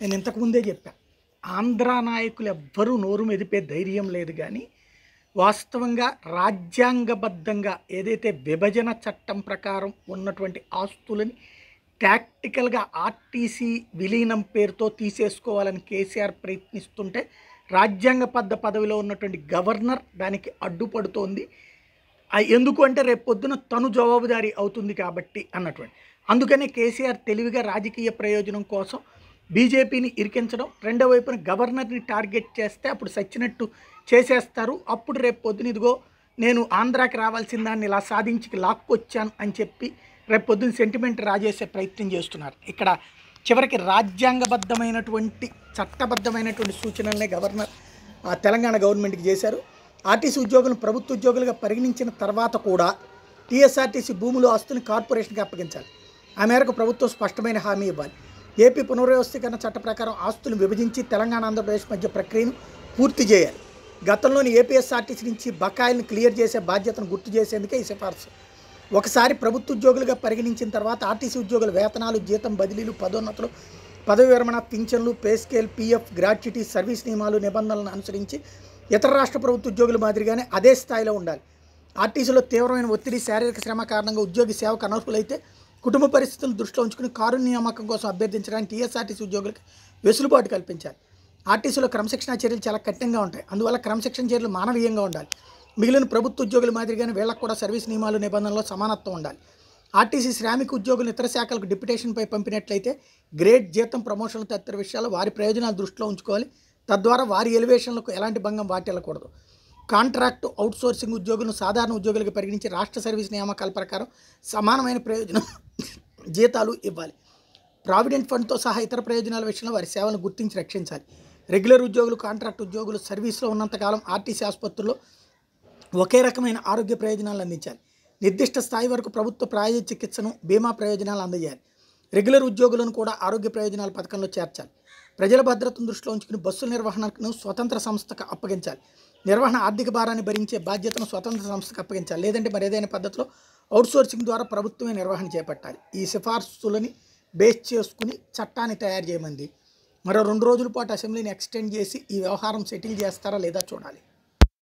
నేను ఇంతకుముందే చెప్పాను ఆంధ్ర నాయకులు ఎవ్వరూ నోరు మెదిపే ధైర్యం లేదు కానీ వాస్తవంగా రాజ్యాంగబద్ధంగా ఏదైతే విభజన చట్టం ప్రకారం ఉన్నటువంటి ఆస్తులని టాక్టికల్గా ఆర్టీసీ విలీనం పేరుతో తీసేసుకోవాలని కేసీఆర్ ప్రయత్నిస్తుంటే రాజ్యాంగబద్ధ పదవిలో ఉన్నటువంటి గవర్నర్ దానికి అడ్డుపడుతోంది. ఎందుకు అంటే రేపు పొద్దున తను జవాబుదారీ అవుతుంది కాబట్టి అన్నటువంటి. అందుకనే కేసీఆర్ తెలివిగా రాజకీయ ప్రయోజనం కోసం బీజేపీని ఇరికించడం రెండో వైపున గవర్నర్ని టార్గెట్ చేస్తే అప్పుడు సచ్చినట్టు చేసేస్తారు. అప్పుడు రేపు పొద్దున ఇదిగో నేను ఆంధ్రాకి రావాల్సిన దాన్ని ఇలా సాధించి లాక్కొచ్చాను అని చెప్పి రేపు పొద్దున సెంటిమెంట్ రాజేసే ప్రయత్నం చేస్తున్నారు. ఇక్కడ చివరికి రాజ్యాంగబద్ధమైనటువంటి చట్టబద్ధమైనటువంటి సూచనలనే గవర్నర్ తెలంగాణ గవర్నమెంట్కి చేశారు. ఆర్టీసీ ఉద్యోగులను ప్రభుత్వ ఉద్యోగులుగా పరిగణించిన తర్వాత కూడా టీఎస్ఆర్టీసీ భూములు ఆస్తుని కార్పొరేషన్కి అప్పగించాలి. ఆ మేరకు ప్రభుత్వం స్పష్టమైన హామీ ఇవ్వాలి. ఏపీ పునర్వ్యవస్థీకరణ చట్ట ప్రకారం ఆస్తులను విభజించి తెలంగాణ ఆంధ్రప్రదేశ్ మధ్య ప్రక్రియను పూర్తి చేయాలి. గతంలోని ఏపీఎస్ఆర్టీసీ నుంచి బకాయిలను క్లియర్ చేసే బాధ్యతను గుర్తు చేసేందుకే ఈ సిఫార్సు. ఒకసారి ప్రభుత్వ ఉద్యోగులుగా పరిగణించిన తర్వాత ఆర్టీసీ ఉద్యోగుల వేతనాలు జీతం బదిలీలు పదోన్నతులు పదవి విరమణ పింఛన్లు pay scale PF gratuity service నియమాలు నిబంధనలను అనుసరించి ఇతర రాష్ట్ర ప్రభుత్వ ఉద్యోగుల మాదిరిగానే అదే స్థాయిలో ఉండాలి. ఆర్టీసీలో తీవ్రమైన ఒత్తిడి శారీరక శ్రమ కారణంగా ఉద్యోగి సేవకు అనర్హులైతే కుటుంబ పరిస్థితులు దృష్టిలో ఉంచుకుని కారు నియామకం కోసం అభ్యర్థించడానికి టీఎస్ఆర్టీసీ ఉద్యోగులకు వెసులుబాటు కల్పించాలి. ఆర్టీసీలో క్రమశిక్షణ చర్యలు చాలా కఠినంగా ఉంటాయి. అందువల్ల క్రమశిక్షణ చర్యలు మానవీయంగా ఉండాలి. మిగిలిన ప్రభుత్వ ఉద్యోగుల మాదిరిగానే వీళ్ళకు కూడా సర్వీస్ నియమాలు నిబంధనలో సమానత్వం ఉండాలి. ఆర్టీసీ శ్రామిక ఉద్యోగులు ఇతర శాఖలకు డిప్యుటేషన్పై పంపినట్లయితే గ్రేడ్ జీతం ప్రమోషన్లు తదితర విషయాలు వారి ప్రయోజనాలు దృష్టిలో ఉంచుకోవాలి. తద్వారా వారి ఎలివేషన్లకు ఎలాంటి భంగం వాటిల్లకూడదు. కాంట్రాక్టు అవుట్సోర్సింగ్ ఉద్యోగులను సాధారణ ఉద్యోగులకు పరిగణించి రాష్ట్ర సర్వీస్ నియామకాల ప్రకారం సమానమైన ప్రయోజనం జీతాలు ఇవ్వాలి. ప్రావిడెంట్ ఫండ్తో సహా ఇతర ప్రయోజనాల విషయంలో వారి సేవలను గుర్తించి రక్షించాలి. రెగ్యులర్ ఉద్యోగులు కాంట్రాక్ట్ ఉద్యోగులు సర్వీస్లో ఉన్నంతకాలం ఆర్టీసీ ఆసుపత్రుల్లో ఒకే రకమైన ఆరోగ్య ప్రయోజనాలు అందించాలి. నిర్దిష్ట స్థాయి వరకు ప్రభుత్వ ప్రాయోజ చికిత్సను బీమా ప్రయోజనాలు అందజేయాలి రెగ్యులర్ ఉద్యోగులను కూడా ఆరోగ్య ప్రయోజనాల పథకంలో చేర్చాలి. ప్రజల భద్రతను దృష్టిలో ఉంచుకుని బస్సుల నిర్వహణను స్వతంత్ర సంస్థకు అప్పగించాలి. నిర్వహణ ఆర్థిక భారాన్ని భరించే బాధ్యతను స్వతంత్ర సంస్థకు అప్పగించాలి. లేదంటే మరి ఏదైనా పద్ధతిలో అవుట్సోర్సింగ్ ద్వారా ప్రభుత్వమే నిర్వహణ చేపట్టాలి. ఈ సిఫార్సులని బేస్ చేసుకుని చట్టాన్ని తయారు చేయమంది. మరో రెండు రోజుల పాటు అసెంబ్లీని ఎక్స్టెండ్ చేసి ఈ వ్యవహారం సెటిల్ చేస్తారా లేదా చూడాలి.